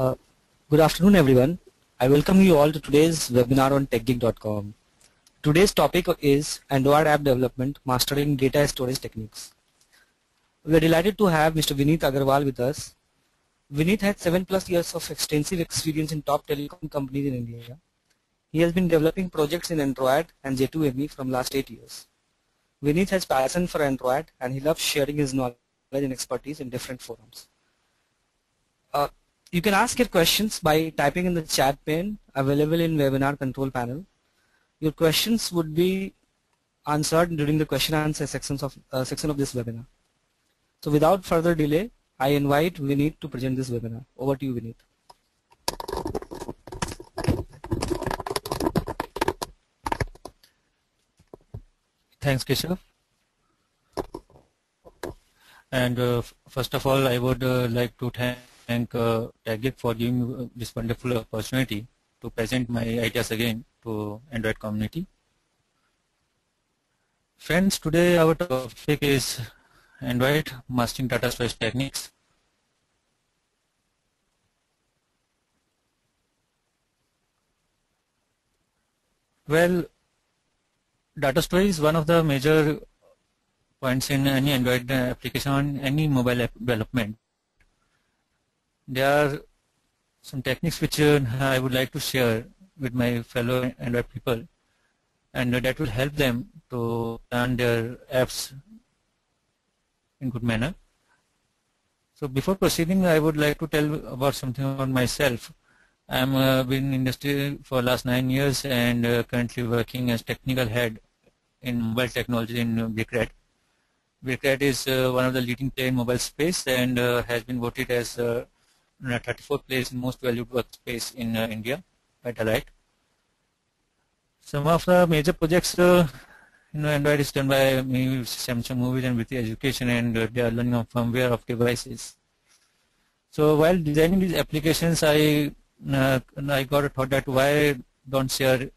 Uh, good afternoon, everyone. I welcome you all to today's webinar on TechGig.com. Today's topic is Android app development, mastering data storage techniques. We are delighted to have Mr. Vineet Agarwal with us. Vineet has 7 plus years of extensive experience in top telecom companies in India. He has been developing projects in Android and J2ME from last 8 years. Vineet has passion for Android and he loves sharing his knowledge and expertise in different forums. Uh, you can ask your questions by typing in the chat pane available in webinar control panel. Your questions would be answered during the question and answer sections of, uh, section of this webinar. So without further delay, I invite Vineet to present this webinar. Over to you, Vineet. Thanks, Keshav. And uh, first of all, I would uh, like to thank uh, TechGig for giving me this wonderful opportunity to present my ideas again to Android community. Friends, today our topic is Android mastering data storage techniques. Well, data storage is one of the major points in any Android application on any mobile app development. There are some techniques which uh, I would like to share with my fellow Android people and that will help them to run their apps in good manner. So before proceeding, I would like to tell about something about myself. I'm uh, been in industry for last nine years and uh, currently working as technical head in mobile technology in Brickred. Brickred is uh, one of the leading player in mobile space and uh, has been voted as uh, 34th place in most valued workspace in uh, India by Deloitte. Some of the major projects uh, you know, Android is done by me, Samsung Movies and with the education and uh, they are learning of firmware of devices. So while designing these applications, I uh, I got a thought that why don't share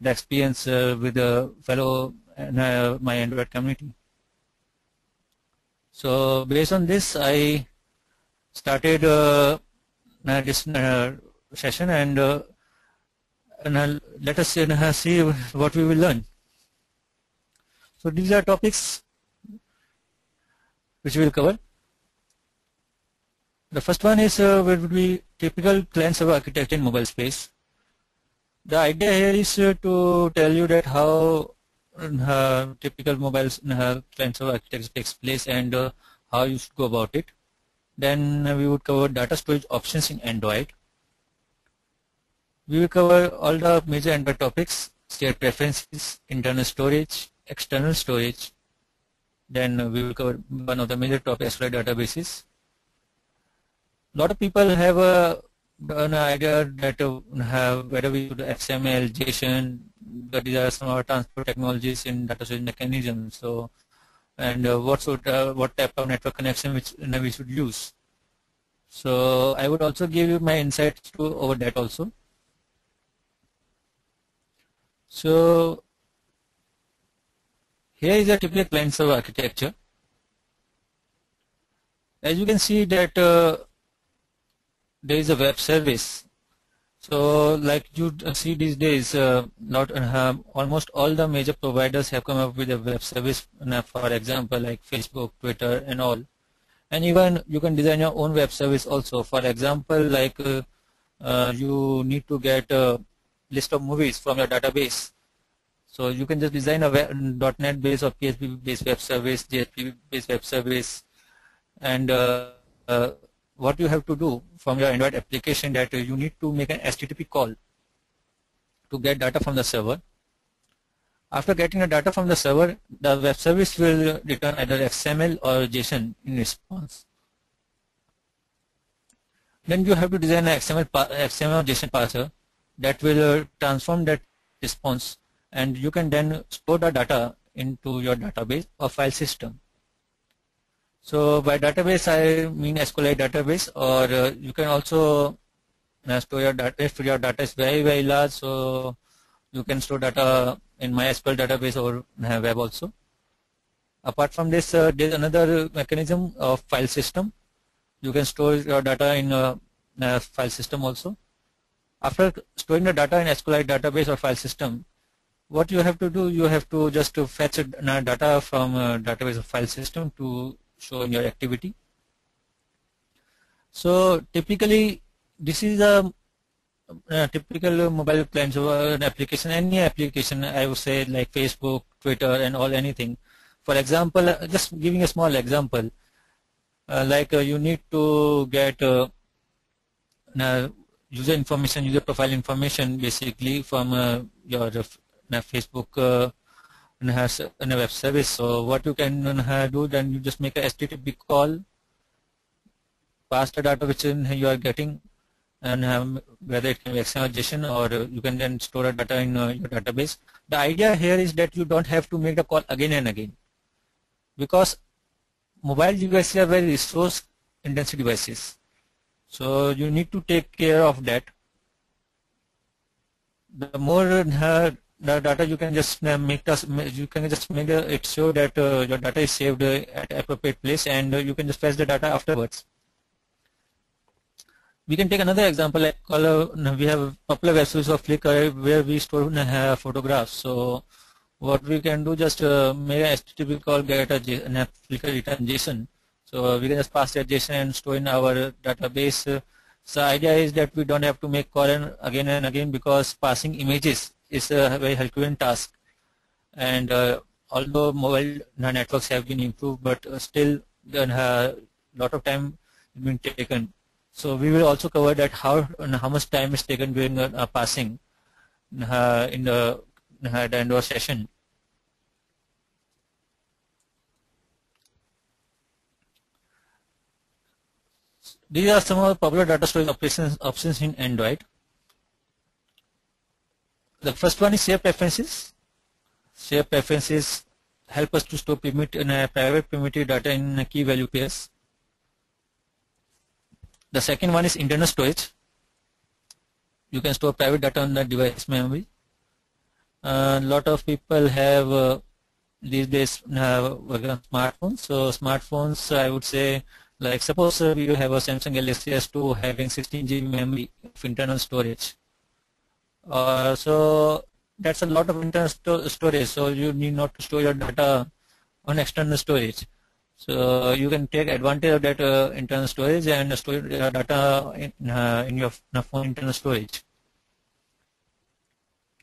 the experience uh, with the fellow uh, my Android community. So based on this, I started uh, this uh, session and, uh, and let us see what we will learn. So these are topics which we will cover. The first one is uh, what would be typical client-server architecture in mobile space. The idea here is uh, to tell you that how uh, typical mobile uh, client-server architecture takes place and uh, how you should go about it. Then uh, we would cover data storage options in Android. We will cover all the major Android topics, state preferences, internal storage, external storage. Then uh, we will cover one of the major topics, SQL databases. A lot of people have a, an idea that uh, have whether we use XML, JSON, but these are some of our transport technologies in data storage mechanisms. So, and uh, what should uh, what type of network connection which we should use. So I would also give you my insights to over that also. So here is a typical client server architecture. As you can see that uh, there is a web service. So like you see these days, uh, not uh, almost all the major providers have come up with a web service. For example, like Facebook, Twitter, and all. And even you can design your own web service also. For example, like uh, uh, you need to get a list of movies from your database. So you can just design a .NET based or PHP based web service, JSP based web service, and uh, uh, what you have to do from your Android application that you need to make an HTTP call to get data from the server. After getting the data from the server, the web service will return either XML or JSON in response. Then you have to design an XML, XML or JSON parser that will transform that response and you can then store the data into your database or file system. So by database I mean SQLite database or uh, you can also uh, store your data if your data is very very large so you can store data in MySQL database or web also. Apart from this uh, there is another mechanism of file system. You can store your data in a uh, file system also. After storing the data in SQLite database or file system, what you have to do, you have to just to fetch uh, data from a database or file system to show in your activity. So typically, this is a, a typical mobile client an application, any application I would say like Facebook, Twitter, and all anything. For example, uh, just giving a small example, uh, like uh, you need to get uh, user information, user profile information basically from uh, your Facebook uh, has a web service. So what you can do then you just make a HTTP call, pass the data which you are getting and um, whether it can be XML JSON or you can then store a data in uh, your database. The idea here is that you don't have to make the call again and again because mobile devices are very resource intensive devices. So you need to take care of that. The more uh, the data you can just uh, make the you can just make it show that uh, your data is saved uh, at appropriate place and uh, you can just fetch the data afterwards. We can take another example like uh, we have popular web service of Flickr where we store photographs. So what we can do just make a HTTP call get a, a Flickr return JSON. So we can just pass that JSON and store in our database. So idea is that we don't have to make call again and again because passing images is a very Herculean task. And uh, although mobile networks have been improved, but uh, still a uh, lot of time has been taken. So we will also cover that how how much time is taken during a, passing uh, in the, uh, the session. These are some of the popular data storage options, options in Android. The first one is share preferences. Share preferences help us to store primitive, in a private primitive data in key value pairs. The second one is internal storage. You can store private data on the device memory. A uh, lot of people have uh, these days have uh, smartphones. So smartphones, I would say, like suppose uh, you have a Samsung Galaxy S2 having 16 GB memory of internal storage. Uh, so that's a lot of internal sto storage. So you need not to store your data on external storage. So you can take advantage of that uh, internal storage and store your data in, uh, in your phone internal storage.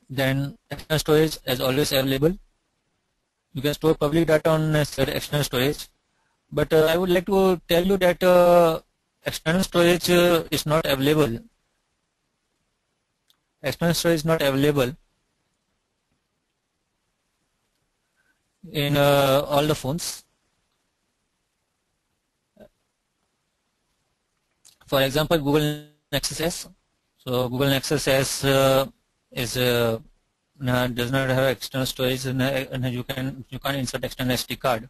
Then external storage is always available. You can store public data on external storage. But uh, I would like to tell you that uh, external storage uh, is not available external storage is not available in uh, all the phones. For example, Google Nexus S. So Google Nexus S uh, is uh, does not have external storage, and, and, you can you can insert external SD card.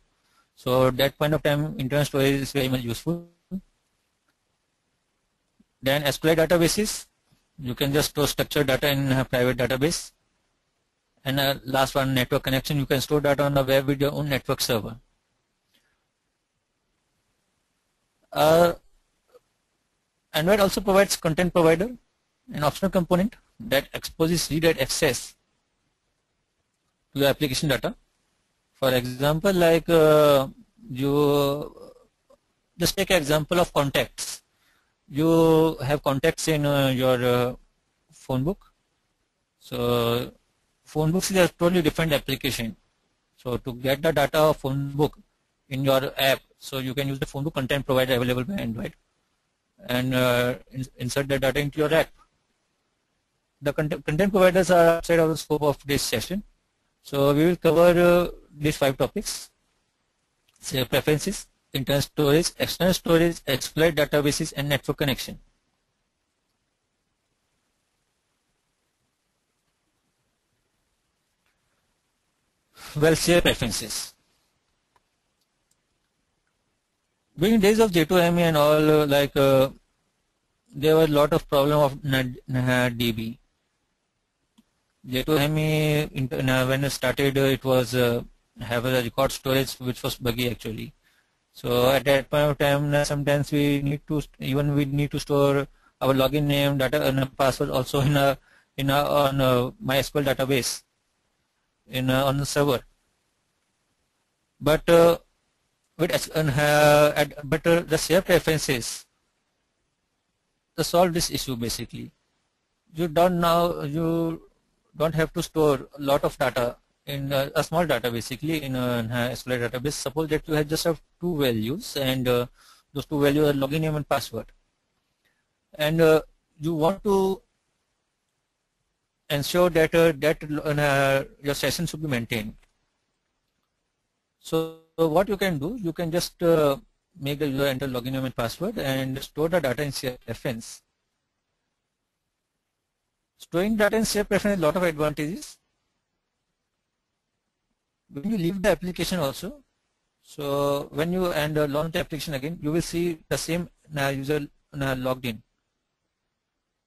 So at that point of time, internal storage is very much useful. Then SQLite databases you can just store structured data in a private database. And uh, last one, network connection. You can store data on the web with your own network server. Uh, Android also provides content provider, an optional component that exposes read-write access to the application data. For example, like uh, you just take an example of contacts you have contacts in uh, your uh, phone book. So phone books is a totally different application. So to get the data of phone book in your app, so you can use the phone book content provider available by Android and uh, in, insert the data into your app. The content, content providers are outside of the scope of this session. So we will cover uh, these five topics. Say preferences, internal storage, external storage, SQLite databases, and network connection. Well, share preferences. During days of J2ME and all, uh, like uh, there was a lot of problem of DB. J2ME, when it started, uh, it was uh, have a record storage which was buggy actually. So at that point of time, sometimes we need to even we need to store our login name, data, and password also in a in a on a MySQL database in a, on the server. But uh, with uh, but uh, the share preferences to solve this issue basically. You don't now you don't have to store a lot of data in a, a small data basically in a, SQL database. Suppose that you have just have two values and uh, those two values are login name and password. And uh, you want to ensure that uh, that uh, your session should be maintained. So what you can do, you can just uh, make the user enter login name and password and store the data in preference. Storing data in preference has a lot of advantages. When you leave the application also, so when you and uh, launch the application again, you will see the same uh, user uh, logged in.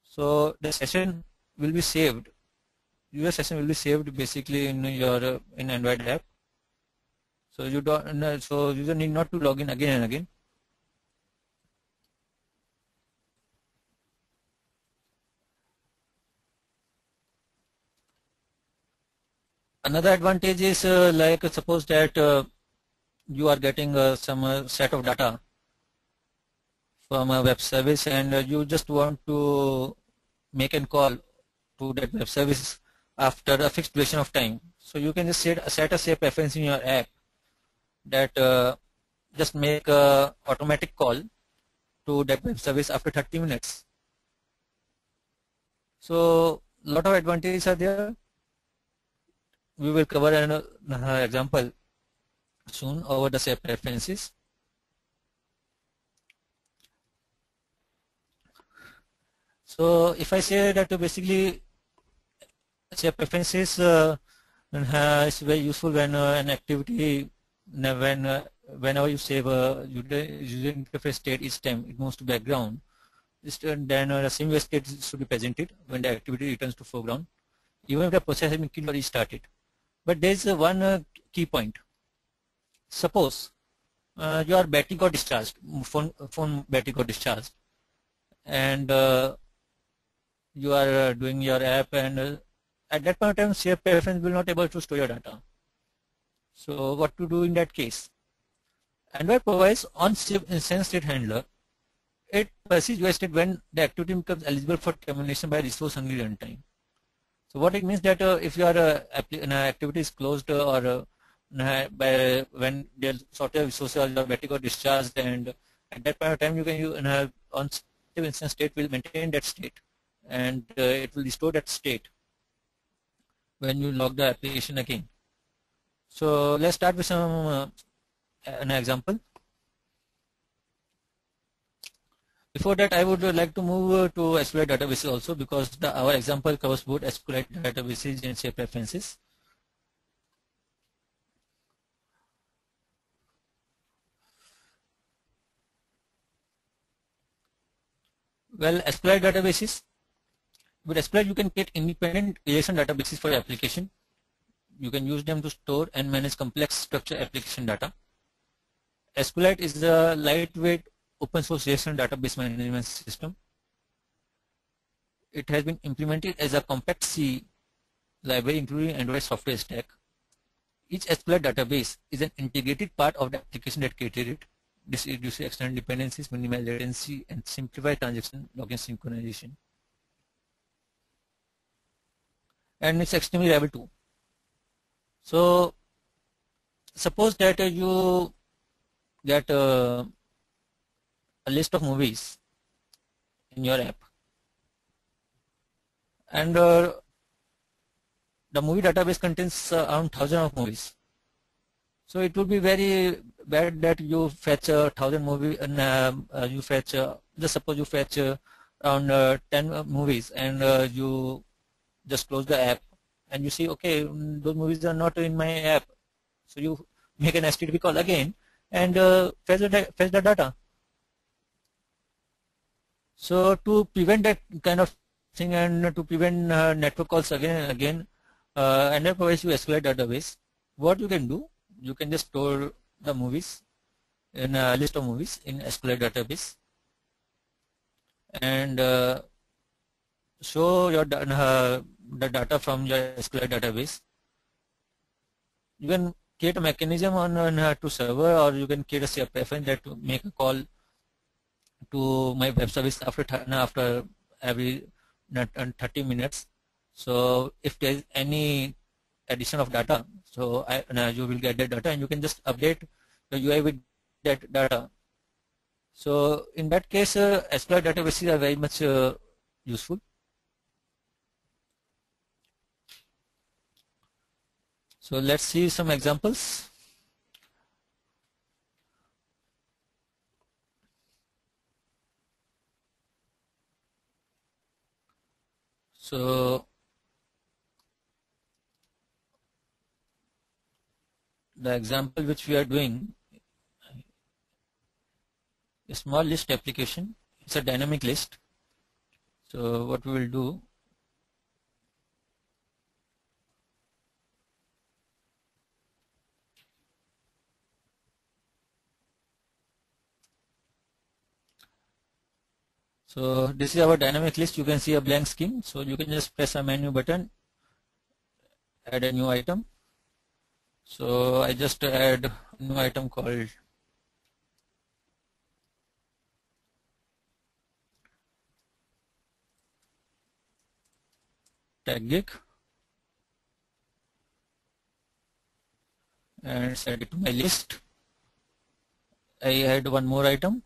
So the session will be saved. User session will be saved basically in your uh, in Android app. So you don't. So user need not to log in again and again. Another advantage is uh, like suppose that uh, you are getting uh, some uh, set of data from a web service and uh, you just want to make a call to that web service after a fixed duration of time. So you can just set, set a safe preference in your app that just make a automatic call to that web service after 30 minutes. So lot of advantages are there we will cover an uh, example soon over the shared preferences. So if I say that basically shared preferences uh, is very useful when uh, an activity when uh, whenever you save a user interface state each time it moves to background then uh, the same state should be presented when the activity returns to foreground even if the process has been killed or restarted. But there is one uh, key point. Suppose uh, your battery got discharged, phone, phone battery got discharged, and uh, you are uh, doing your app and uh, at that point of time shared preference will not able to store your data. So what to do in that case? Android provides on-chip instance state handler. It perceives your state when the activity becomes eligible for termination by resource hungry runtime. So what it means that uh, if your uh, activity is closed uh, or uh, by when the software resources or battery got discharged and at that point of time you can use uh, on instance state will maintain that state and uh, it will restore that state when you log the application again. So let's start with some an example. Before that, I would like to move uh, to SQLite databases also because the, our example covers both SQLite databases and shared preferences. Well, SQLite databases. With SQLite, you can create independent relation databases for your application. You can use them to store and manage complex structured application data. SQLite is a lightweight open source JSON database management system. It has been implemented as a compact C library including Android software stack. Each SQLite database is an integrated part of the application that created it. This reduces external dependencies, minimize latency, and simplify transaction login synchronization. And it's extremely reliable too. So suppose that uh, you get uh, a list of movies in your app. And uh, the movie database contains uh, around thousand of movies. So it would be very bad that you fetch a thousand movie and uh, uh, you fetch uh, just suppose you fetch uh, around uh, 10 movies and you just close the app and you see okay mm, those movies are not in my app. So you make an HTTP call again and fetch the, fetch the data so to prevent that kind of thing and to prevent uh, network calls again and again, uh, and provides you SQLite database, what you can do, you can just store the movies in a list of movies in SQLite database. and uh, show your uh, the data from your SQL database. You can create a mechanism on, on uh, to server or you can create a preference that to make a call to my web service after after every 30 minutes. So if there is any addition of data, so I, you will get the data and you can just update the UI with that data. So in that case, uh, SQL databases are very much uh, useful. So let's see some examples. So the example which we are doing, a small list application, it's a dynamic list. So what we will do, So this is our dynamic list. You can see a blank scheme. So you can just press a menu button, add a new item. So I just add a new item called TechGig and set it to my list. I add one more item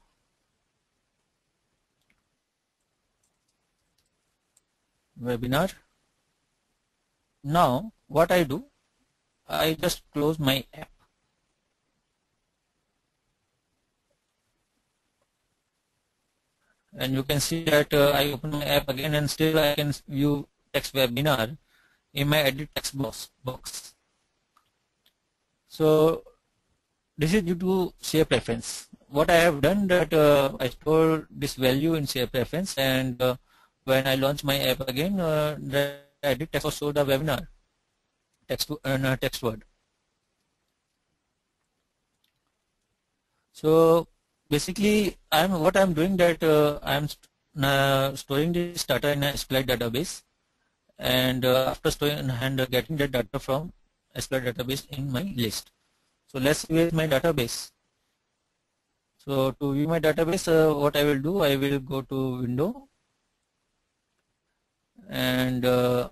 webinar. Now what I do, I just close my app. And you can see that uh, I open my app again and still I can view text webinar in my edit text box. box. So this is due to CF preference. What I have done that uh, I store this value in CF preference and uh, when I launch my app again, uh, the edit text show the webinar text uh, text word. So basically, I'm what I'm doing that uh, I'm st uh, storing this data in a SQLite database, and uh, after storing and getting that data from SQLite database in my list. So let's view my database. So to view my database, uh, what I will do, I will go to Window and uh,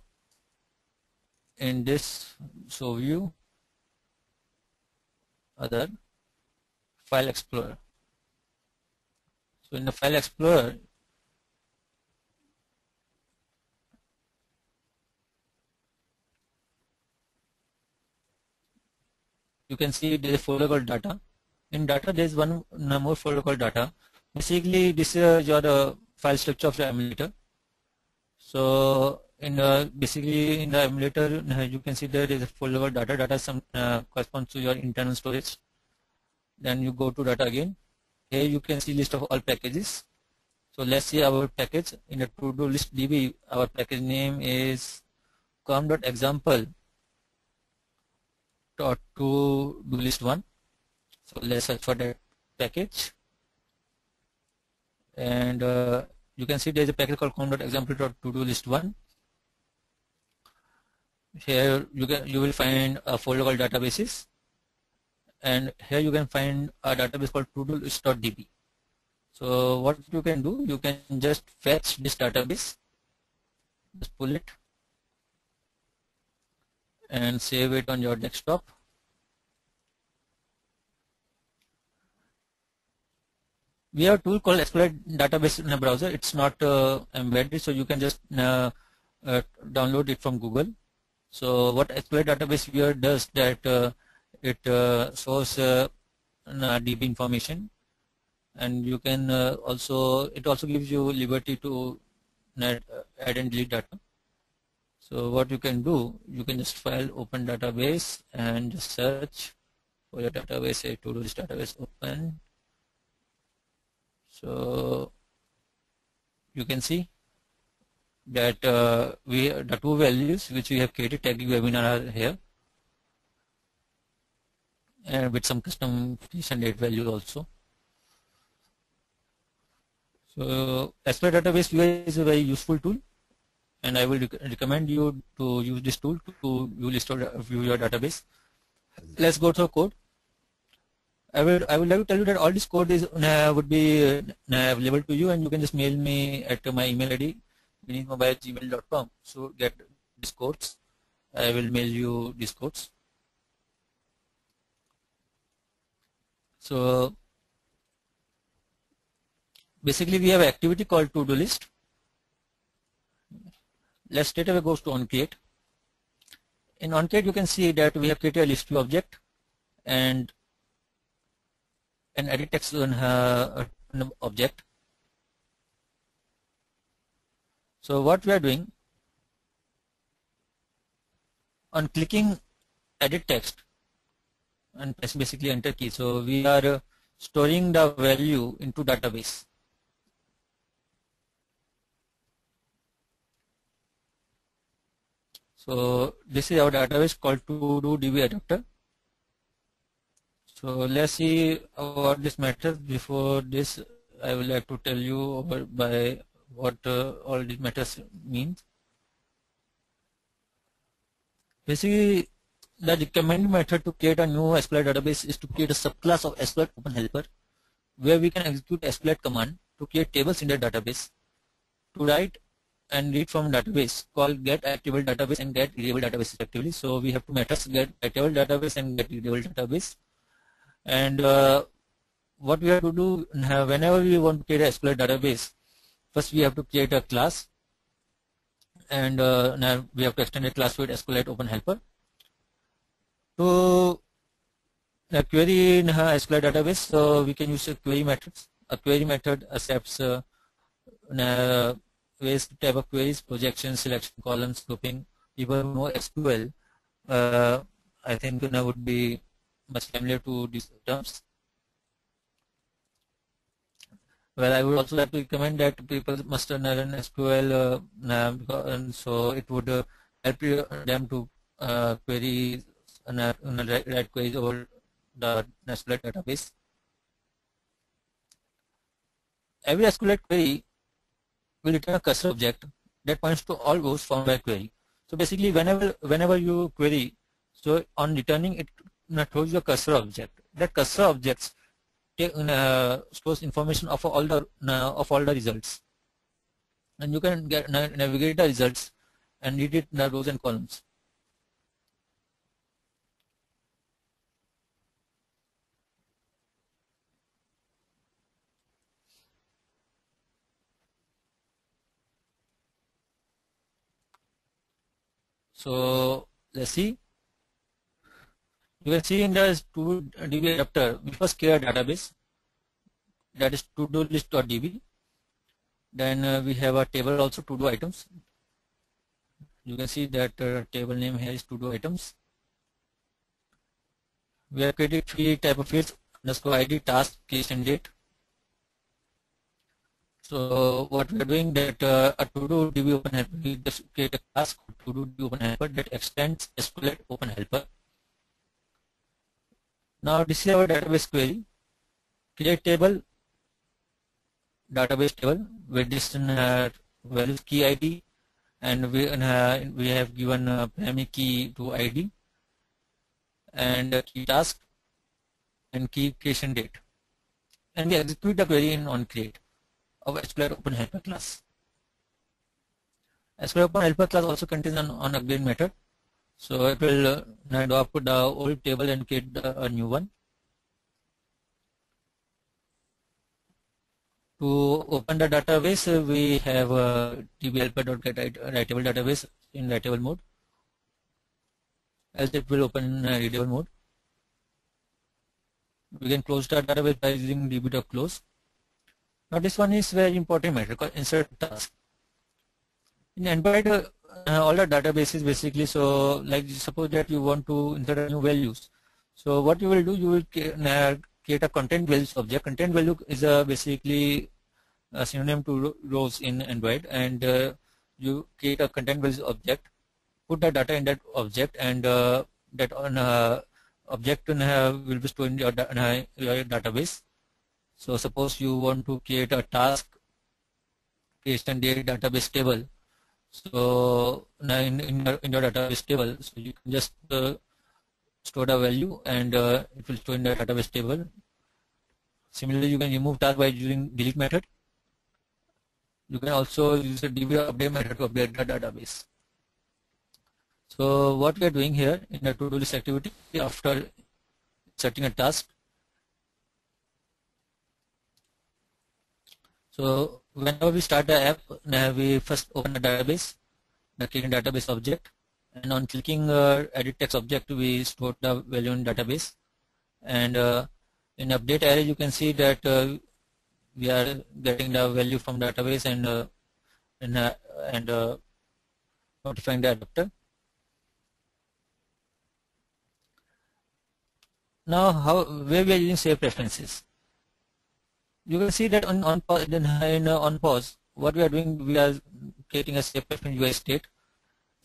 in this so view other file explorer. So in the file explorer you can see there is a folder called data. In data there is one more folder called data. Basically this is your uh, file structure of the emulator so in the basically in the emulator uh, you can see there is a full level data data some uh, corresponds to your internal storage. Then you go to data again. Here you can see list of all packages. So let's see our package. In the to do list db our package name is com.example dot to do list one. So let's search for that package. And uh, you can see there is a package called com.example.to-do list one. Here you can you will find a folder called databases, and here you can find a database called to-do list.db. So what you can do, you can just fetch this database, just pull it, and save it on your desktop. We have a tool called SQLite database in a browser. It's not uh, embedded, so you can just uh, uh, download it from Google. So what SQLite database viewer does that uh, it uh, shows uh, DB information, and you can also it also gives you liberty to add and delete data. So what you can do, you can just file open database and search for your database, say to do this database open so you can see that uh, we the two values which we have created tagging webinar are here and with some custom and date values also. So SQL database viewer is a very useful tool and I will rec recommend you to use this tool to, to view your database. Let's go to code. I will I would like to tell you that all this code is uh, would be uh, available to you and you can just mail me at my email id vineetmobile@gmail.com. So get these codes. I will mail you these codes. So basically we have activity called to-do list. Let's straight away go to onCreate. In onCreate you can see that we have created a list view object and an edit text on uh, an object. So what we are doing on clicking edit text and press basically enter key. So we are uh, storing the value into database. So this is our database called to do DB adapter. So let's see what this matters. Before this, I would like to tell you about by what uh, all these matters means. Basically, the recommended method to create a new SQLite database is to create a subclass of SQLite Open Helper, where we can execute SQLite command to create tables in the database, to write and read from database called get database and get readable database respectively. So we have two methods get database and get readable database. And uh, what we have to do whenever we want to create a SQLite database, first we have to create a class and uh, now we have to extend a class with SQLite Open Helper. To uh, query in uh, SQLite database, so we can use a query method. A query method accepts uh, various type of queries, projection, selection, columns, grouping. even more SQL, uh, I think know, would be much familiar to these terms. Well, I would also like to recommend that people must learn SQL, uh, and so it would uh, help you, them to uh, query and uh, write queries over the SQL database. Every SQL query will return a cursor object that points to all rows found by query. So basically, whenever whenever you query, so on returning it throws your cursor object. That cursor objects uh, stores information of all the uh, of all the results, and you can get navigate the results and read it in the rows and columns. So let's see. You can see in the to DB adapter, we first create a database that is to do list.db. Then uh, we have a table also to do items. You can see that uh, table name here is to do items. We have created three type of fields underscore ID, task, case, and date. So what we are doing that uh, a to do DB open helper, we just create a class to do DB open helper that extends SQLite open helper. Now this is our database query. Create table, database table with this uh, values key ID and we, uh, we have given primary key to ID and key task and key creation date. And we execute the query in on create of SQLite Open Helper class. SQLite Open Helper class also contains an on upgrade method. So it will uh, drop the old table and create a new one. To open the database, we have uh, dbhelper.get writable database in writable mode. Else it will open in readable mode. We can close the database by using db.close. Now this one is very important matter called insert task. In Android, uh, all the databases basically, so like suppose that you want to insert new values. So what you will do, you will create a content values object. Content value is a basically a synonym to rows in Android and uh, you create a content values object, put the data in that object and uh, that on uh, object will be stored in your, your database so suppose you want to create a task application date database table. So now in, in, your, in your database table, so you can just uh, store the value and uh, it will store in the database table. Similarly, you can remove task by using delete method. You can also use the db update method to update the database. So what we are doing here in the to-do list activity after setting a task. So whenever we start the app, we first open the database, the clean database object, and on clicking uh, edit text object, we store the value in database. And uh, in update array, you can see that uh, we are getting the value from database and uh, and, uh, and uh, notifying the adapter. Now, how where we are using save preferences? You can see that on on in, in on pause, what we are doing, we are creating a save preference UI state.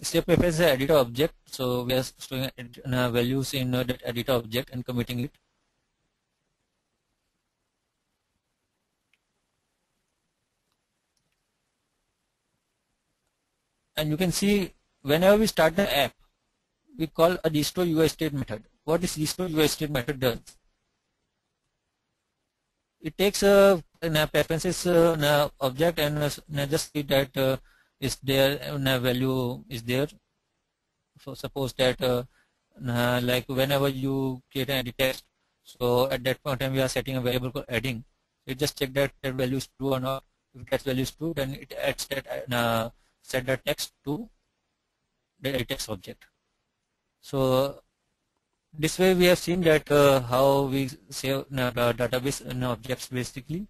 Preference is an editor object, so we are storing values in that editor object and committing it. And you can see whenever we start the app, we call a restore UI state method what this restore UI state method does. It takes a, a preferences uh, object and uh, just see that uh, is there a value is there. So suppose that uh, like whenever you create an edit text, so at that point time we are setting a variable called adding. You just check that that value is true or not. If that value is true, then it adds that uh, set that text to the edit text object. So this way we have seen that uh, how we save uh, database and objects basically.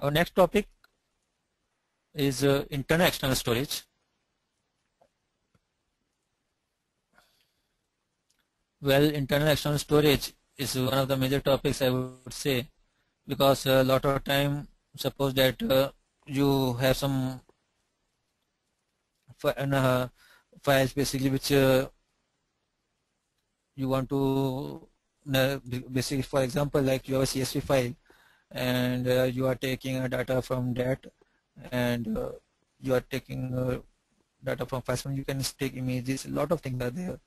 Our next topic is uh, internal external storage. Well, internal external storage is one of the major topics I would say because a lot of time suppose that uh, you have some uh, files basically which uh, you want to uh, basically for example like you have a CSV file and uh, you are taking data from that and uh, you are taking uh, data from files you can take images a lot of things are there.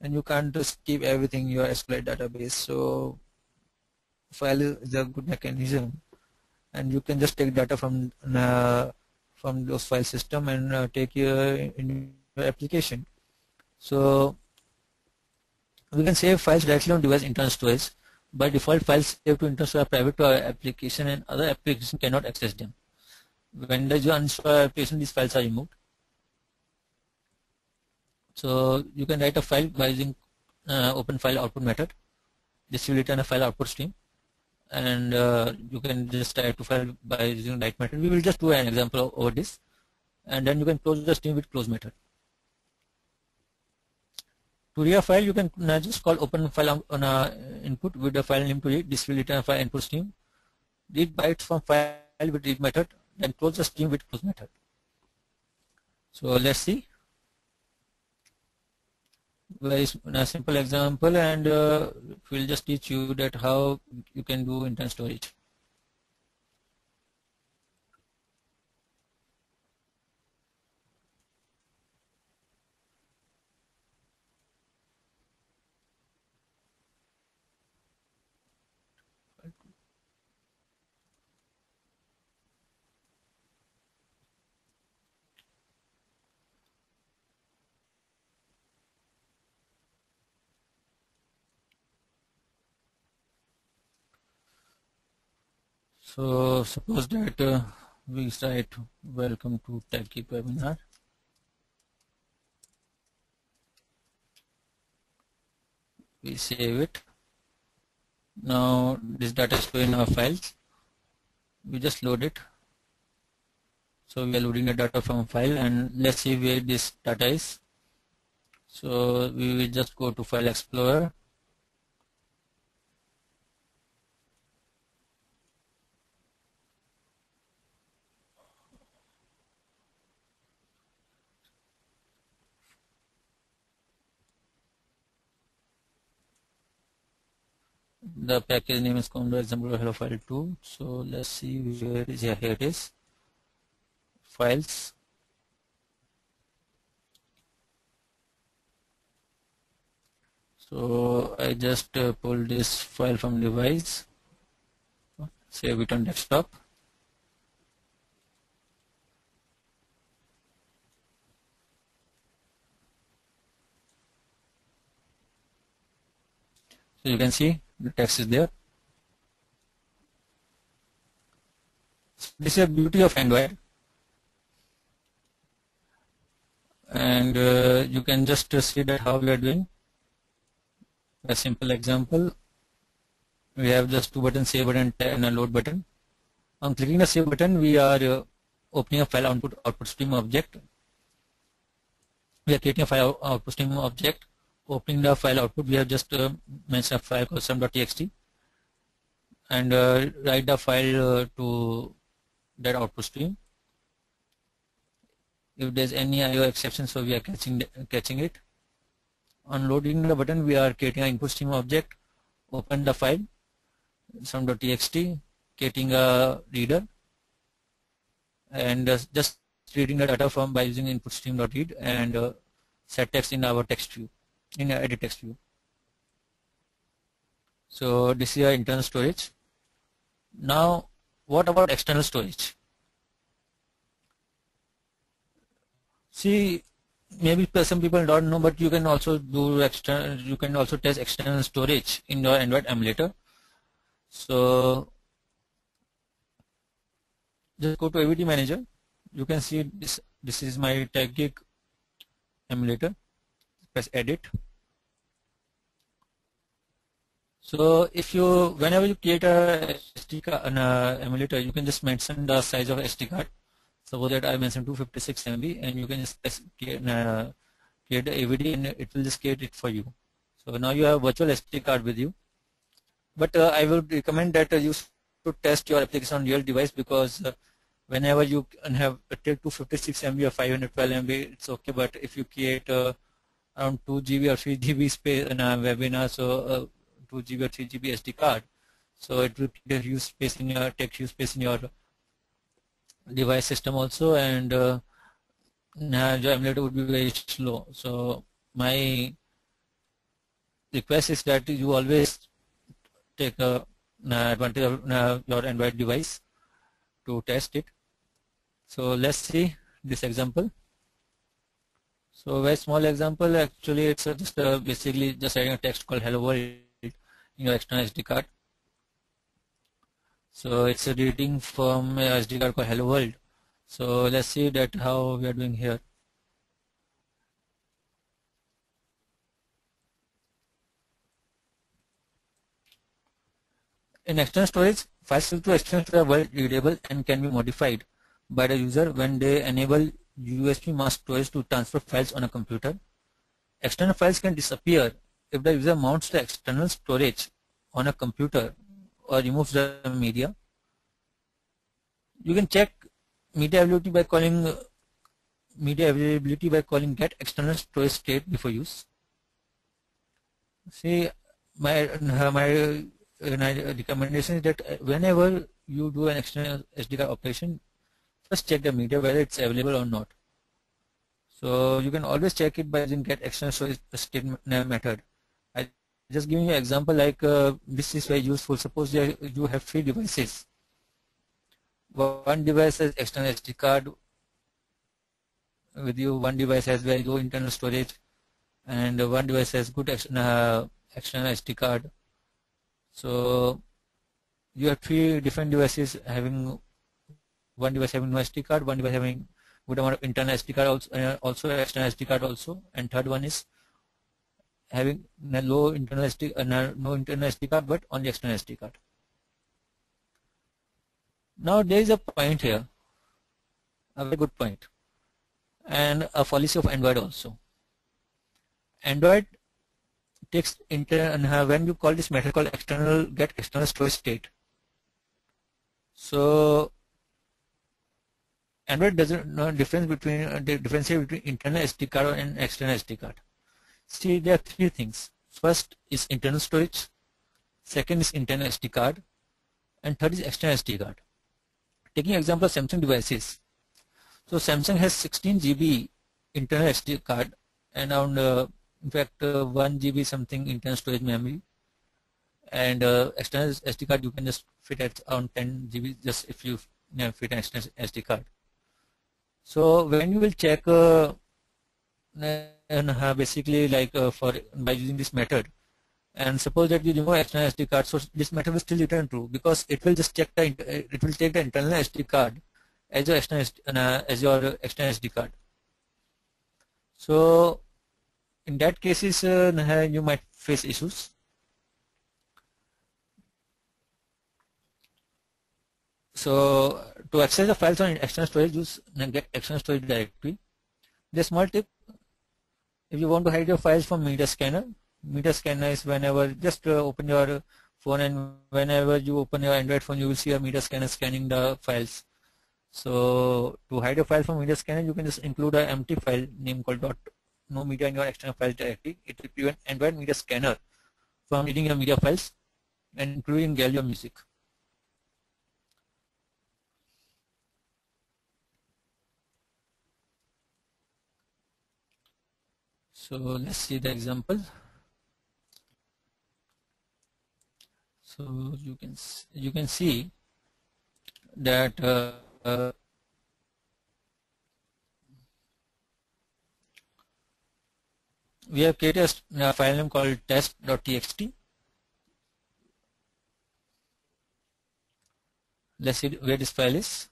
And you can't just keep everything in your SQLite database. So file is a good mechanism. And you can just take data from uh, from those file system and take your application. So we can save files directly on device internal storage. By default, files saved to internal storage are private to our application and other applications cannot access them. When the uninstall application, these files are removed. So you can write a file by using uh, open file output method. This will return a file output stream and uh, you can just write to file by using write method. We will just do an example over this and then you can close the stream with close method. To read a file, you can uh, just call open file on a input with the file name to read. This will return a file input stream. Read bytes from file with read method, then close the stream with close method. So let's see. Very simple example, and uh, we'll just teach you that how you can do internal storage. So suppose that uh, we write welcome to TechGig webinar. We save it. Now this data is in our files. We just load it. So we are loading the data from file and let's see where this data is. So we will just go to File Explorer the package name is called example hello file 2 so let's see where is yeah, here it is. Files. So I just uh, pull this file from device. Save it on desktop. So you can see the text is there. This is the beauty of Android. And uh, you can just see that how we are doing. A simple example. We have just two buttons save button and a load button. On clicking the save button we are uh, opening a file output output stream object. We are creating a file output stream object opening the file output we have just uh, mentioned file called sum.txt and uh, write the file uh, to that output stream. If there's any IO exception so we are catching catching it. On loading the button we are creating an input stream object. Open the file sum.txt creating a reader. And uh, just reading the data from by using input stream.read and uh, set text in our text view in our edit text view. So this is our internal storage. Now what about external storage? See maybe some people don't know but you can also do external you can also test external storage in your android emulator. So just go to avd manager. You can see this this is my TechGig emulator. Press edit so if you whenever you create a SD card, an uh, emulator you can just mention the size of SD card Suppose that I mentioned 256 MB and you can just create, uh, the AVD and it will just create it for you. So now you have virtual SD card with you. But uh, I will recommend that uh, you should test your application on real device because uh, whenever you have take 256 MB or 512 MB, it's okay. But if you create uh, around 2 GB or 3 GB space in a webinar, so 2 GB or 3 GB SD card, so it will use space in your take use space in your device system also and uh, the emulator would be very slow. So my request is that you always take a, advantage of uh, your Android device to test it. So let's see this example. So very small example actually it's just uh, basically just writing a text called hello world your external SD card so it's a reading from SD card called Hello World. So let's see that how we are doing here. In external storage, files to external storage are well readable and can be modified by the user when they enable USB mass storage to transfer files on a computer. External files can disappear if the user mounts the external storage on a computer or removes the media. You can check media availability by calling media availability by calling get external storage state before use. See, my my recommendation is that whenever you do an external SD card operation, first check the media whether it's available or not. So you can always check it by using get external storage state method just giving you an example like uh, this is very useful. Suppose you have three devices. One device has external SD card with you. One device has very low internal storage. And one device has good uh, external SD card. So you have three different devices having one device having no SD card one device having good amount of internal SD card also, uh, also external SD card also. And third one is having low internal SD, uh, no internal SD card but only external SD card. Now there is a point here, a very good point, and a policy of Android also. Android takes internal when you call this method called external get external storage state. So Android doesn't know difference between uh, the differentiate between internal SD card and external SD card. See, there are three things. First is internal storage. second is internal SD card, and third is external SD card. Taking example of Samsung devices. So Samsung has 16 GB internal SD card and around uh, in fact uh, 1 GB something internal storage memory and uh, external SD card you can just fit at around 10 GB just if you, you know, fit an external SD card. So when you will check uh, and uh, basically like uh, for by using this method and suppose that you remove external SD card so this method will still return true because it will just check the uh, it will take the internal SD card as your external uh, as your external SD card. So in that cases uh, you might face issues. So to access the files on external storage, use get external storage directory. The small tip: if you want to hide your files from media scanner, media scanner is whenever just uh, open your phone and whenever you open your Android phone, you will see a media scanner scanning the files. So to hide a file from media scanner, you can just include an empty file name called dot no media in your external files directory. It will prevent Android media scanner from reading your media files and including gallery music. So let's see the example. So you can you can see that uh, uh, we have created a file name called test.txt. Let's see where this file is.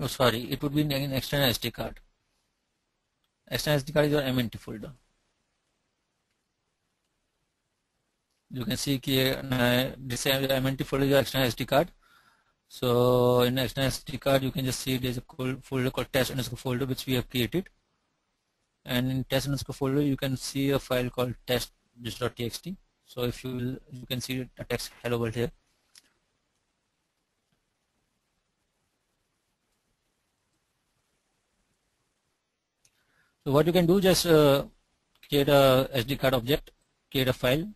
Oh, sorry, it would be an external SD card. External SD card is your MNT folder. You can see here uh, this MNT folder is your external SD card. So in external SD card, you can just see there's a folder called test underscore folder which we have created. And in test underscore folder, you can see a file called test.txt. So if you you can see a text hello world here. So what you can do just uh, create a SD card object, create a file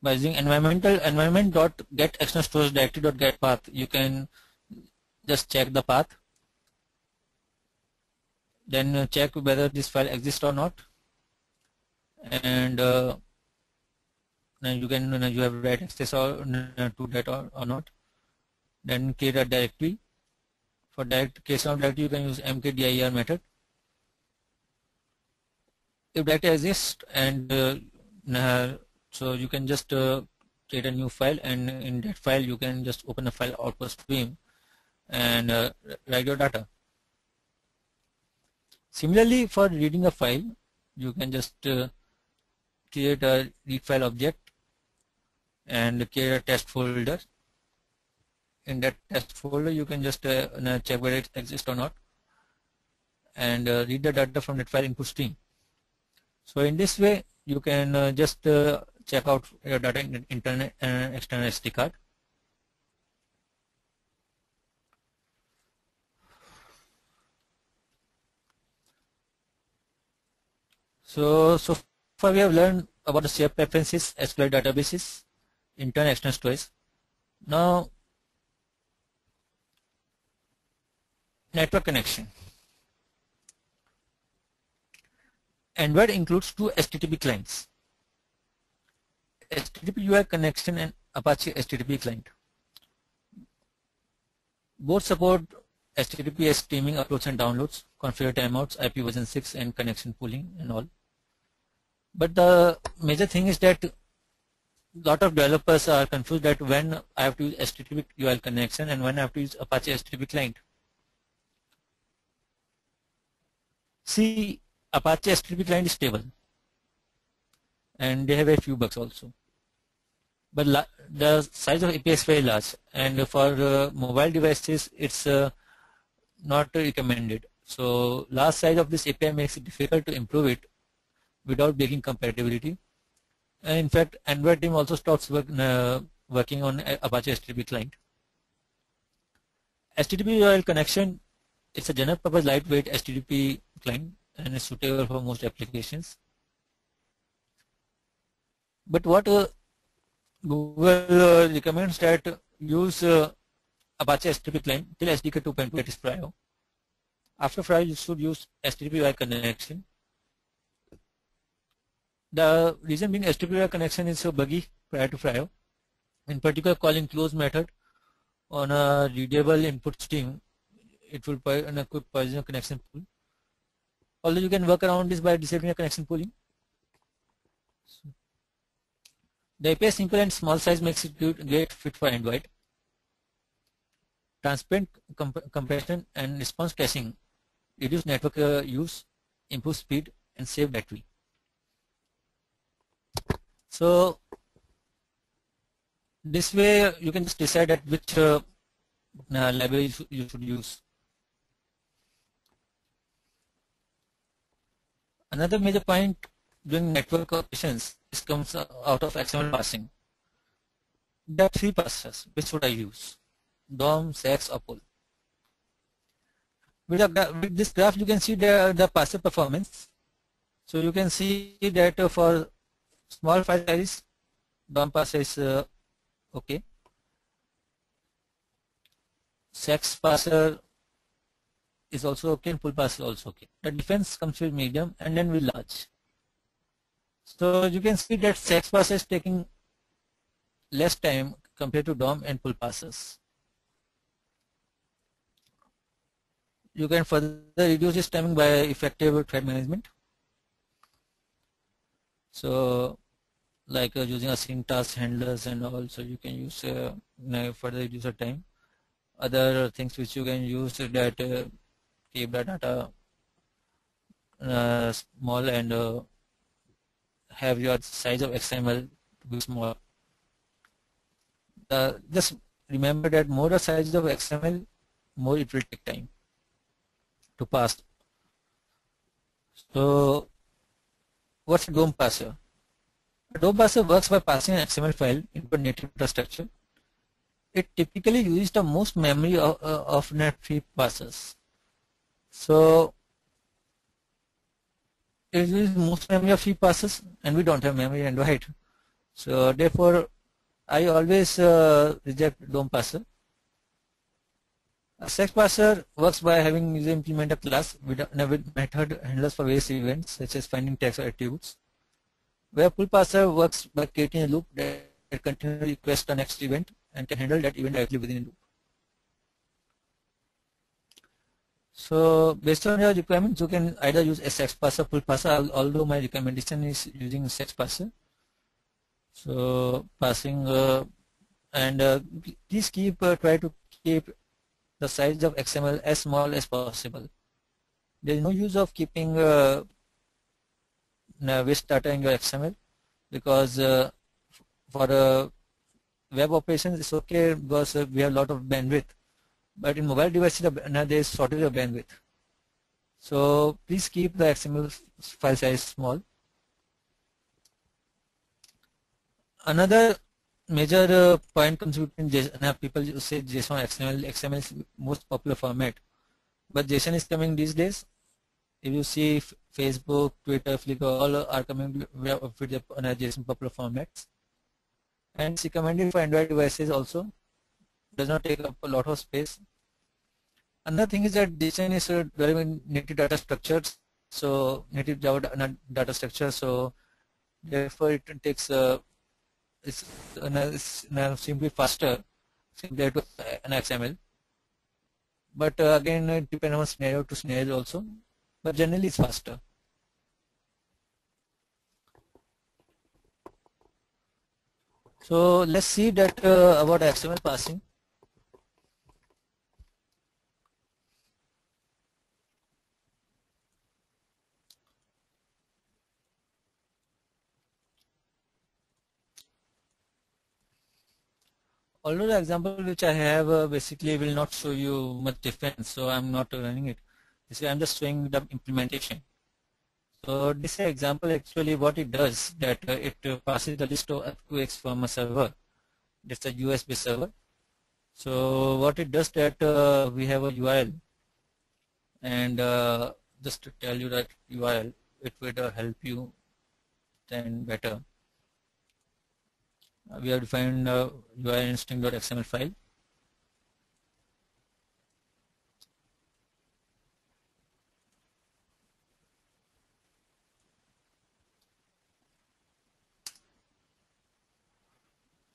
by using environmental environment dot get external storage directory dot get path. You can just check the path, then check whether this file exists or not, and uh, you can you have write access or to that or, or not. Then create a directory. For direct case of directory, you can use mkdir method if data exists and uh, so you can just uh, create a new file and in that file you can just open a file output stream and uh, write your data. Similarly for reading a file you can just uh, create a read file object and create a test folder. In that test folder you can just uh, check whether it exists or not and uh, read the data from that file input stream. So in this way, you can uh, just uh, check out your data in internet uh, external SD card. So, so far we have learned about the shared preferences, SQL databases, internal external storage. Now, network connection. Android includes two HTTP clients, HTTP URL connection and Apache HTTP client. Both support HTTPS streaming uploads and downloads, configure timeouts, IP version 6 and connection pooling and all. But the major thing is that lot of developers are confused that when I have to use HTTP URL connection and when I have to use Apache HTTP client. See, Apache HTTP client is stable. and they have a few bugs also. But the size of API is very large, and for uh, mobile devices, it's uh, not recommended. So large size of this API makes it difficult to improve it without breaking compatibility. And in fact, Android team also stops work, uh, working on Apache HTTP client. HTTP URL connection it's a general purpose lightweight HTTP client and is suitable for most applications. But what uh, Google uh, recommends that use uh, Apache HTTP client till SDK 2.2 is Froyo. After Froyo you should use HTTP connection. The reason being HTTP connection is so buggy prior to Froyo. In particular calling close method on a readable input stream it will an a quick poison connection pool. Although you can work around this by disabling connection pooling. So, the API simple and small size makes it great fit for Android. Transparent comp compression and response caching reduce network uh, use, improve speed, and save battery. So this way you can just decide at which uh, uh, library you should use. Another major point during network operations is comes out of XML parsing. There are three parsers. Which would I use? DOM, SAX, or Pull. With, with, this graph, you can see the, the parser performance. So you can see that for small file size, DOM parser is uh, okay. SAX parser is also okay and Pull pass is also okay. The defense comes with medium and then with large. So you can see that SAX pass is taking less time compared to DOM and Pull passes. You can further reduce this timing by effective thread management. So like uh, using async task handlers and all, so you can use uh, further reduce the time. Other things which you can use that uh, keep the data uh, small and uh, have your size of XML to be small. Uh, just remember that more the size of XML, more it will take time to pass. So, what's DOM parser? DOM parser works by passing an XML file into a native structure. It typically uses the most memory of, uh, of net-free parsers. So it is most memory of free passes and we don't have memory and right. So therefore I always uh, reject DOM parser. A SAX parser works by having user implement a class with, a, method handlers for various events such as finding text or attributes. Where pull parser works by creating a loop that continually requests the next event and can handle that event directly within a loop. So based on your requirements, you can either use a SAX parser, Pull parser, although my recommendation is using SAX parser. So passing uh, and uh, please keep uh, try to keep the size of XML as small as possible. There is no use of keeping uh, waste data in your XML because uh, for uh, web operations it's okay because uh, we have a lot of bandwidth but in mobile devices there is shortage of bandwidth. So please keep the XML file size small. Another major uh, point contributing JSON, people say JSON XML, XML is most popular format, but JSON is coming these days. If you see Facebook, Twitter, Flickr, all are coming with the JSON popular formats. And it's recommended for Android devices also does not take up a lot of space. Another thing is that JSON is uh, delivering native data structures, so native Java data structure. So therefore, it takes it's, uh, it's uh, simply faster compared to an XML. But uh, again, it depends on scenario to scenario also. But generally, it's faster. So let's see that uh, about XML parsing. Although the example which I have uh, basically will not show you much difference, so I'm not running it. See, I'm just showing the implementation. So this example actually what it does that uh, it passes the list of earthquakes from a server. That's a USGS server. So what it does that uh, we have a URL and uh, just to tell you that URL it would help you then better. We have defined uh, in string.xml file.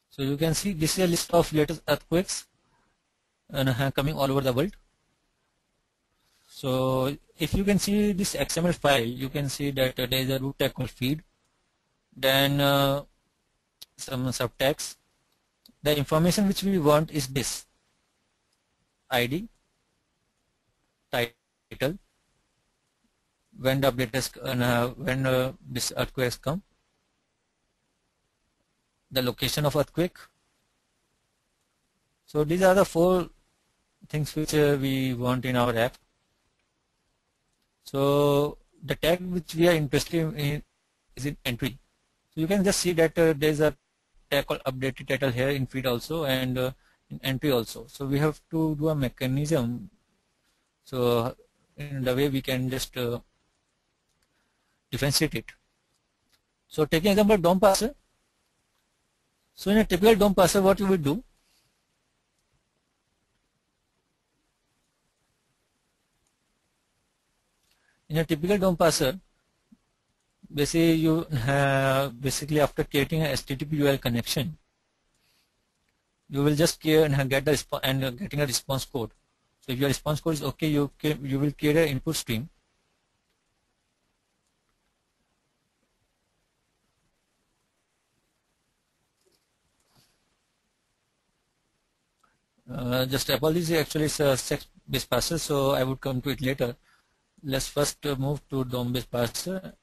So you can see this is a list of latest earthquakes and uh, coming all over the world. So if you can see this XML file, you can see that uh, there is a root called feed, then uh, some subtext. The information which we want is this ID, title, when the update is, uh, when uh, this earthquake has come, the location of earthquake. So these are the four things which uh, we want in our app. So the tag which we are interested in is in entry. So you can just see that uh, there is a updated title here in feed also and uh, in entry also. So we have to do a mechanism. So in the way we can just uh, differentiate it. So taking example DOM parser. So in a typical DOM parser, what you will do? In a typical DOM parser, basically you have basically after creating a HTTP URL connection, you will just get the and getting a response code. So if your response code is okay, you you will create an input stream. Uh, just apologies actually it's a SAX based parser so I would come to it later. Let's first uh, move to DOM based parser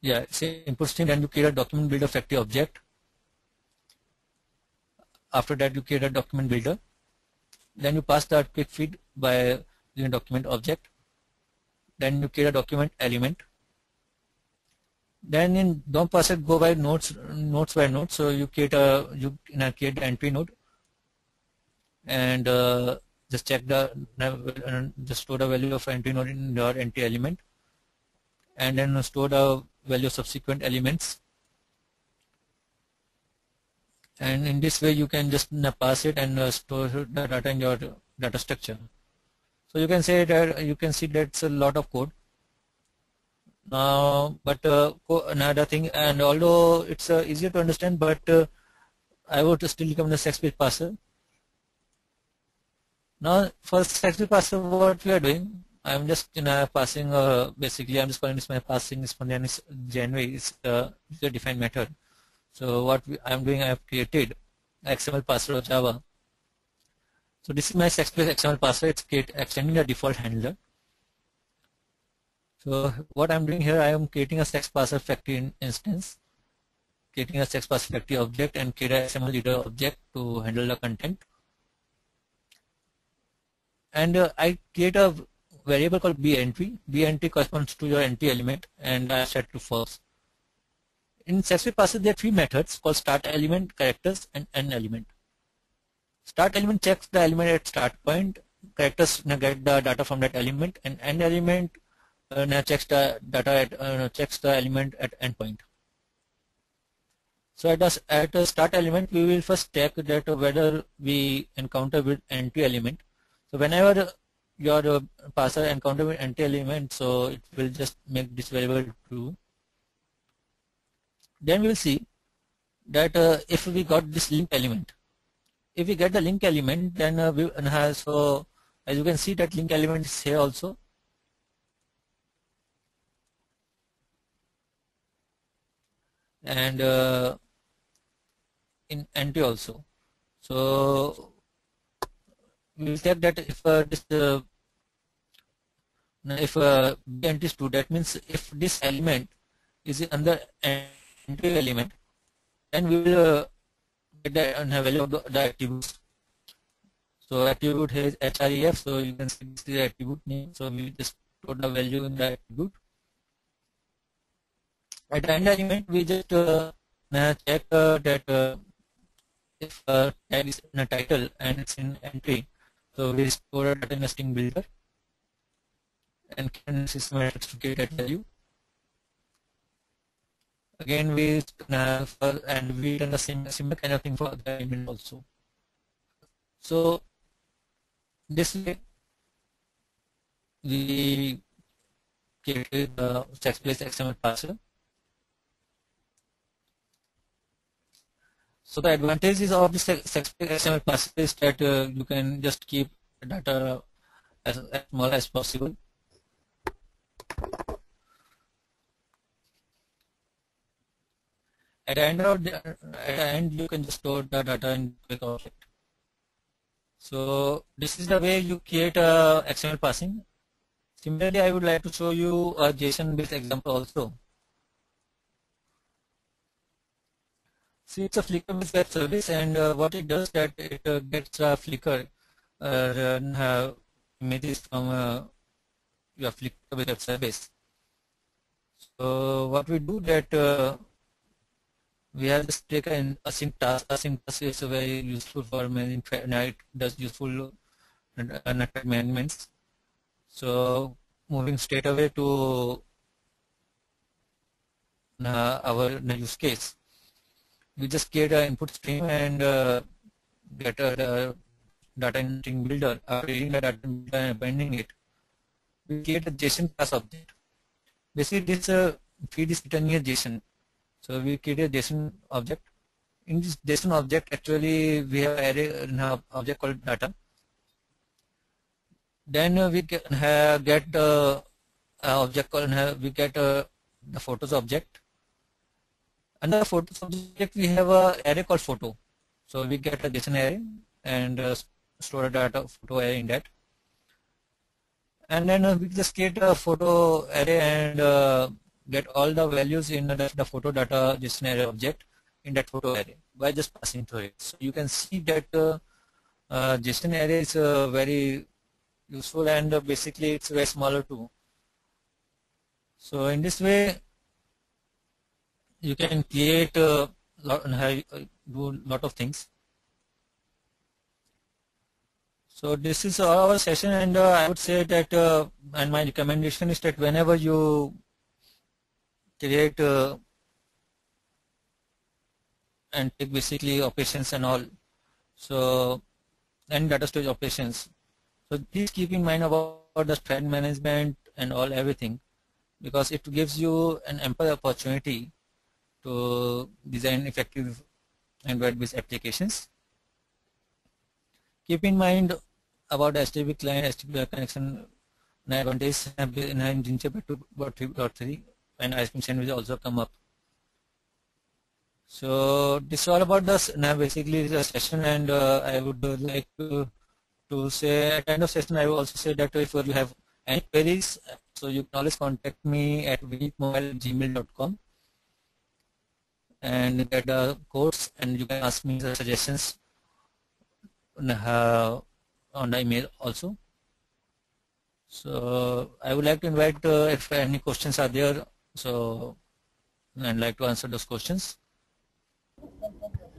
yeah say input stream and you create a document builder factory object after that you create a document builder. Then you pass that quick feed by the document object. Then you create a document element. Then in DOM parser go by nodes nodes by nodes. So you create a you create the entry node. And uh, just check the uh, just store the value of entry node in your entry element. And then store the value subsequent elements. And in this way you can just pass it and uh, store the data in your data structure. So you can say that you can see that's a lot of code. Uh, but uh, another thing, and although it's uh, easier to understand, but uh, I would still come the SAX-based parser. Now, for SAX-based parser, what we are doing, I'm just you know passing. Uh, basically, I'm just calling this my passing spontaneous January. It's, uh, a defined method. So what we, I'm doing, I have created XML parser of Java. So this is my SAX-based XML parser. It's create, extending the default handler. So what I'm doing here, I am creating a SAX parser factory instance, creating a SAX parser factory object and create a XML reader object to handle the content. And uh, I create a variable called bentry. bentry corresponds to your entry element and I set to false. In SexWay parser, there are three methods called start element, characters, and end element. Start element checks the element at start point, characters get the data from that element, and end element uh, checks the data at uh, checks the element at end point. So at, the, at a start element, we will first check that whether we encounter with entry element. So whenever your uh, parser encounter with entry element, so it will just make this variable true. Then we will see that uh, if we got this link element, if we get the link element, then uh, we uh, so as you can see that link element is here also. and uh, in entry also. So we will check that if uh, this uh, if entry is true, that means if this element is under entry element, then we will uh, get the uh, value of the, the attributes. So attribute has href, so you can see this is the attribute name. So we just put the value in the attribute. At the end element, we just uh, check uh, that uh, if uh, tag is in a title and it's in entry, so we store a data nesting builder and can get that value. Again, we for, and we done the same similar kind of thing for the email also. So this way we created the text-based XML parser. So the advantages of this XML parser is that uh, you can just keep data as, as small as possible at the end of the, at the end you can just store the data in quick object so this is the way you create a XML parsing similarly I would like to show you a JSON based example also. See it's a Flickr based web service and uh, what it does that it uh, gets a Flickr uh, images from uh, your Flickr based web service so what we do that uh, we have just take an async task. Async task is very useful for managing it does useful uh, network management. So moving straight away to uh, our use case, we just get an input stream and uh, get a data string builder. Reading the data and appending it, we create a JSON class object. Basically, this uh, feed is written here JSON so we create a JSON object. In this JSON object, actually we have array in a object called data. Then uh, we can have, get uh, object called uh, we get uh, the photos object. Under photos object we have a array called photo. So we get a JSON array and uh, store a data photo array in that. And then uh, we just create a photo array and uh, get all the values in the, the photo data JSON array object in that photo array by just passing through it. So you can see that uh, uh, JSON array is uh, very useful and uh, basically it's very smaller too. So in this way you can create uh, lot, do lot of things. So this is our session and uh, I would say that uh, and my recommendation is that whenever you create uh, and take basically operations and all. So and data storage operations. So please keep in mind about, the thread management and all everything because it gives you an ample opportunity to design effective Android-based applications. Keep in mind about HTTP client, HTTP connection advantage in Jinche 2.3 and ice cream sandwich also come up. So this is all about this now basically the session and uh, I would like to, to say at the end of session I will also say that if you have any queries so you can always contact me at gmail.com and get the course and you can ask me the suggestions uh, on the email also. So I would like to invite uh, if any questions are there so I'd like to answer those questions.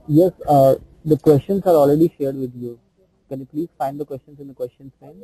Yes, uh, the questions are already shared with you. Can you please find the questions in the questions frame?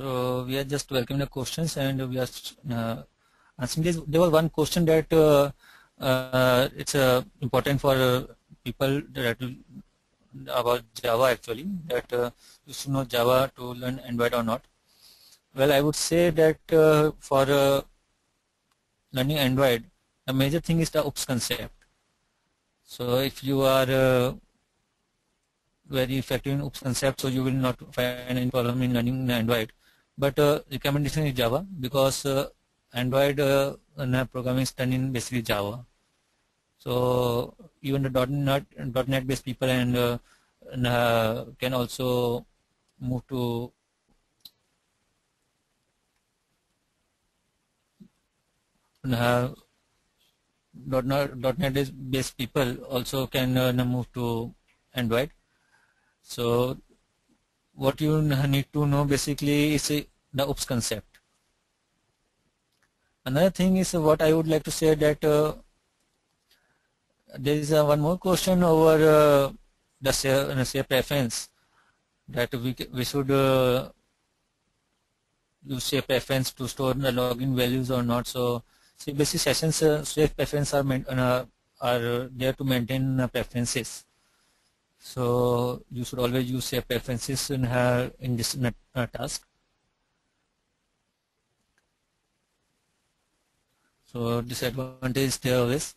So we are just welcoming the questions and we are uh, answering this. There was one question that uh, uh, it's uh, important for uh, people that about Java actually that uh, you should know Java to learn Android or not. Well, I would say that for learning Android, the major thing is the OOPS concept. So if you are very effective in OOPS concept, so you will not find any problem in learning Android. But uh, recommendation is Java because uh, Android uh, programming is done in basically Java. So even the .NET, .NET based people and, can also move to uh, .NET based people also can uh, move to Android. So what you need to know basically is the OOPS concept. Another thing is what I would like to say that uh, there is uh, one more question over uh, the share, uh, preference that we we should uh, use share preference to store the login values or not. So, so basic sessions uh, share preference are uh, are there to maintain uh, preferences. So you should always use share preferences in her in this uh, task. So disadvantage there always.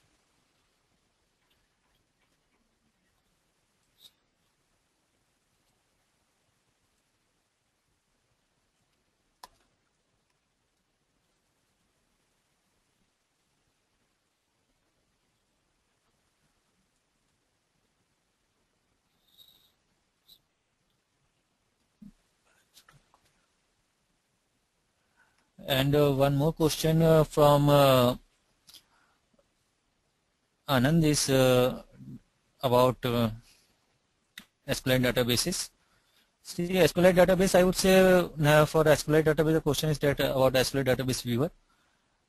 And uh, one more question uh, from uh, Anand is uh, about uh, SQLite databases. See, SQLite database, I would say uh, for SQLite database, the question is that about SQLite database viewer.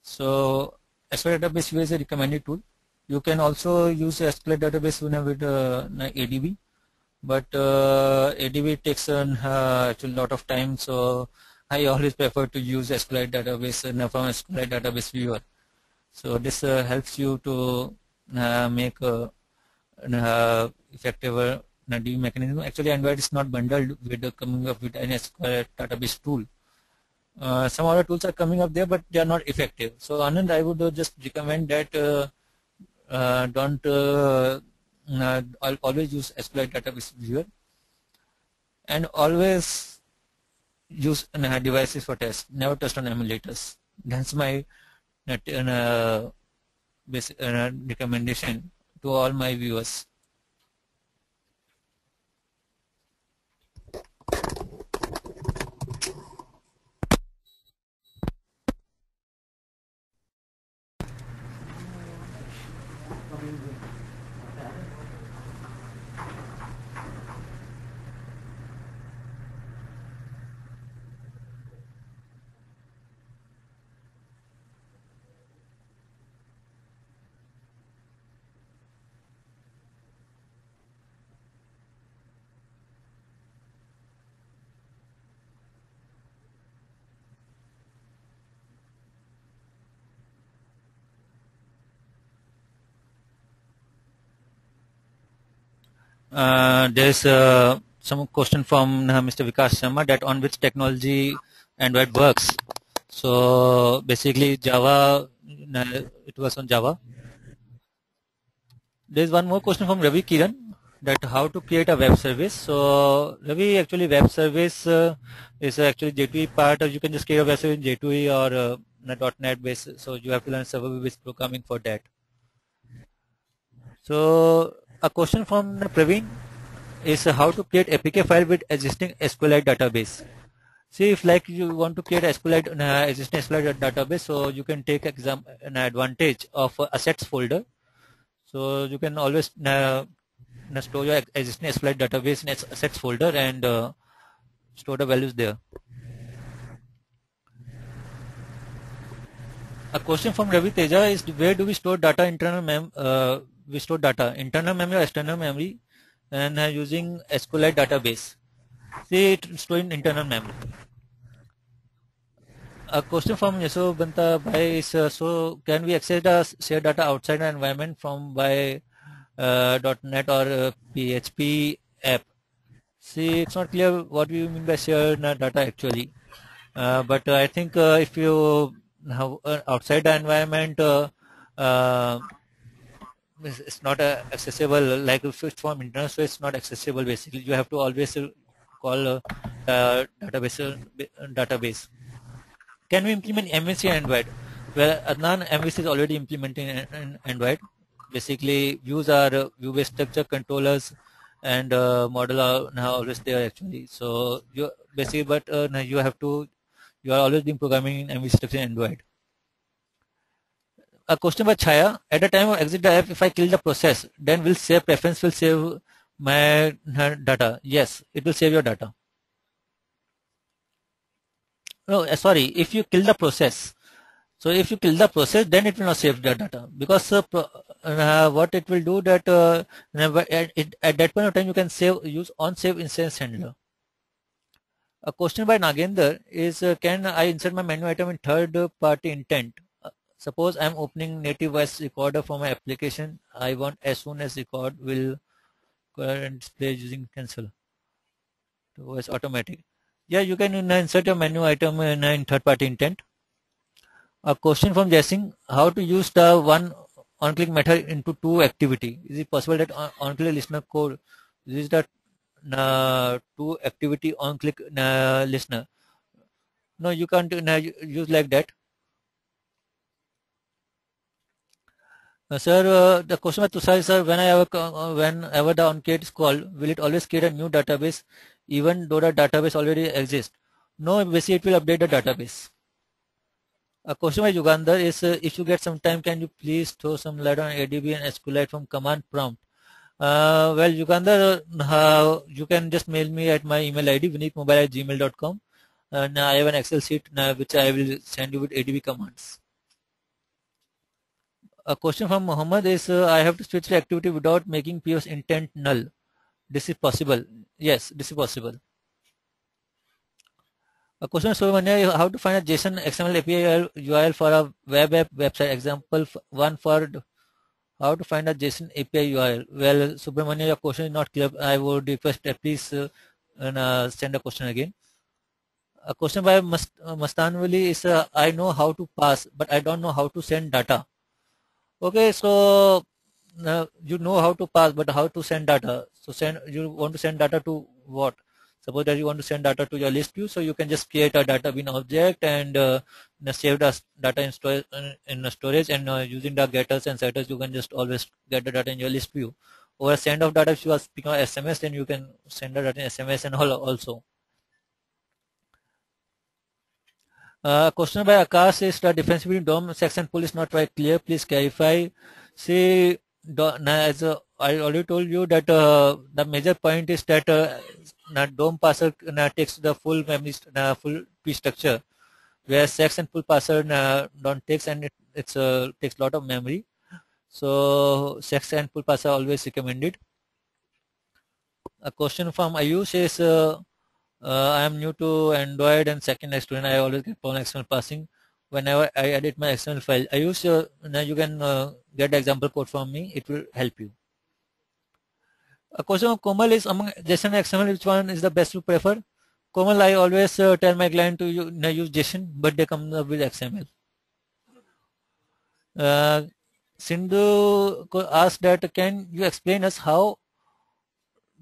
So SQLite database viewer is a recommended tool. You can also use SQLite database with ADB, but ADB takes a lot of time. So I always prefer to use SQLite database uh, from SQLite database viewer. So this uh, helps you to uh, make effective DB mechanism. Actually, Android is not bundled with coming up with an SQLite database tool. Uh, some other tools are coming up there, but they are not effective. So Anand, I would uh, just recommend that uh, don't always use SQLite database viewer, and always use uh, devices for test, never test on emulators. That's my uh, uh, recommendation to all my viewers. Uh, there's uh, some question from uh, Mr. Vikas Sharma that on which technology Android works. So basically Java, it was on Java. There's one more question from Ravi Kiran that how to create a web service. So Ravi, actually web service uh, is actually J2E part or you can just create a web service in J2E or uh, .NET base. So you have to learn server-based programming for that. So a question from Praveen is how to create APK file with existing SQLite database. See if like you want to create SQLite uh, existing SQLite database, so you can take exam an advantage of uh, assets folder. So you can always uh, store your existing SQLite database in assets folder and uh, store the values there. A question from Ravi Teja is where do we store data internal mem uh, we store data, internal memory or external memory, and uh, using SQLite database. See, it store in internal memory. a question from Banta Bhai is uh, so can we access the shared data outside the environment from by uh, .NET or uh, PHP app? See, it's not clear what we mean by shared data actually. Uh, but I think uh, if you have uh, outside the environment, it's, it's not accessible. Like if it's from internal space, it's not accessible. Basically, you have to always call database database. Can we implement MVC in Android? Well, Adnan MVC is already implementing in Android. Basically, views are view-based structure controllers and uh, model are now always there actually. So you basically, but uh, you have to, you are always been programming in MVC structure in Android. A question by Chaya. At the time of exit the app, if I kill the process, then will save preference will save my data. Yes, it will save your data. No uh, sorry if you kill the process. So if you kill the process then it will not save the data. Because uh, uh, what it will do that uh, at, at, that point of time you can save use on save instance handler. A question by Nagender is uh, can I insert my menu item in third party intent? uh, suppose I'm opening native voice recorder for my application I want as soon as record will and display using cancel voice automatic yeah, you can insert a menu item in, third-party intent. A question from Jaising, how to use the one on-click method into two activity? Is it possible that on-click listener code is that uh, two activity on-click uh, listener? No, you can't uh, use like that. Uh, sir, uh, the question to say, sir, whenever, uh, whenever the on-create is called, will it always create a new database even though the database already exists. No, basically it will update the database. A question by Uganda is uh, if you get some time, can you please throw some light on ADB and SQLite from command prompt? Uh, well, Uganda, uh, you can just mail me at my email ID, vineetmobile at gmail.com. And I have an Excel sheet uh, which I will send you with ADB commands. A question from Muhammad is uh, I have to switch the activity without making POS intent null. This is possible. Yes, this is possible. A question so how to find a JSON XML API URL for a web app website. Example one for how to find a JSON API URL. Well, Subramania, your question is not clear. I would request please uh, uh, send a question again. A question by Must, uh, Mastanwali is uh, I know how to pass, but I don't know how to send data. Okay, so you know how to pass, but how to send data. So send you want to send data to what? Suppose that you want to send data to your list view, so you can just create a data bin object and uh, save the data in storage, in storage and uh, using the getters and setters, you can just always get the data in your list view. Or send of data, if you are speaking of SMS, then you can send the data in SMS and all also. Uh, question by Akash is the difference between DOM SAX and pull is not quite clear. Please clarify. See, as uh, I already told you that uh, the major point is that uh, DOM parser takes the full memory, full tree structure, where SAX and Pull parser don't takes and it it's, uh, takes a lot of memory. So SAX and Pull parser are always recommended. A question from Ayush is, uh, uh, I am new to Android and second student. I always get problem external passing whenever I edit my XML file. I use uh, now you can uh, get example code from me. It will help you. A question of Komal is among JSON XML, which one is the best to prefer? Komal, I always uh, tell my client to use, use JSON, but they come up with XML. Uh, Sindhu asked that can you explain us how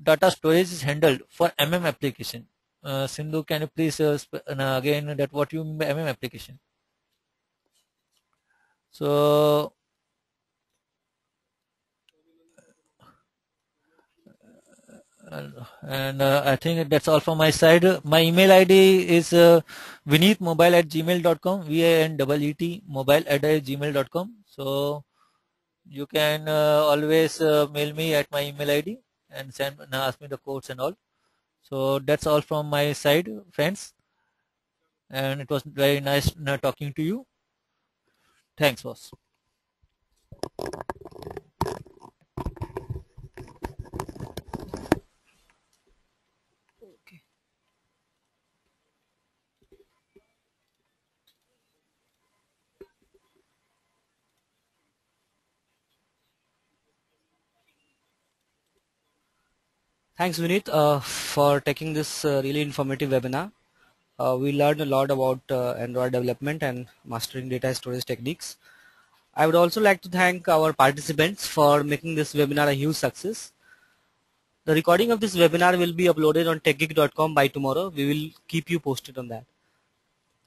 data storage is handled for MM application? Uh, Sindhu, can you please uh, again that what you mean by MM application? So and uh, I think that's all from my side. My email ID is uh, vineetmobile at gmail.com, V-A-N-E-T mobile at gmail.com. So you can uh, always uh, mail me at my email ID and send and ask me the codes and all. So that's all from my side, friends. And it was very nice uh, talking to you. Thanks, boss. Thanks, Vinit, uh, for taking this uh, really informative webinar. Uh, we learned a lot about uh, Android development and mastering data storage techniques. I would also like to thank our participants for making this webinar a huge success. The recording of this webinar will be uploaded on TechGig.com by tomorrow. We will keep you posted on that.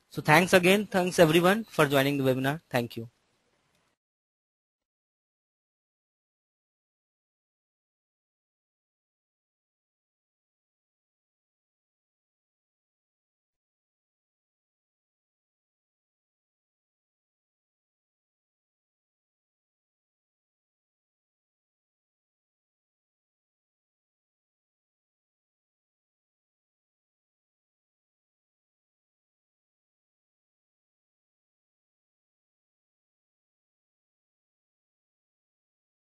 So thanks again. Thanks everyone for joining the webinar. Thank you.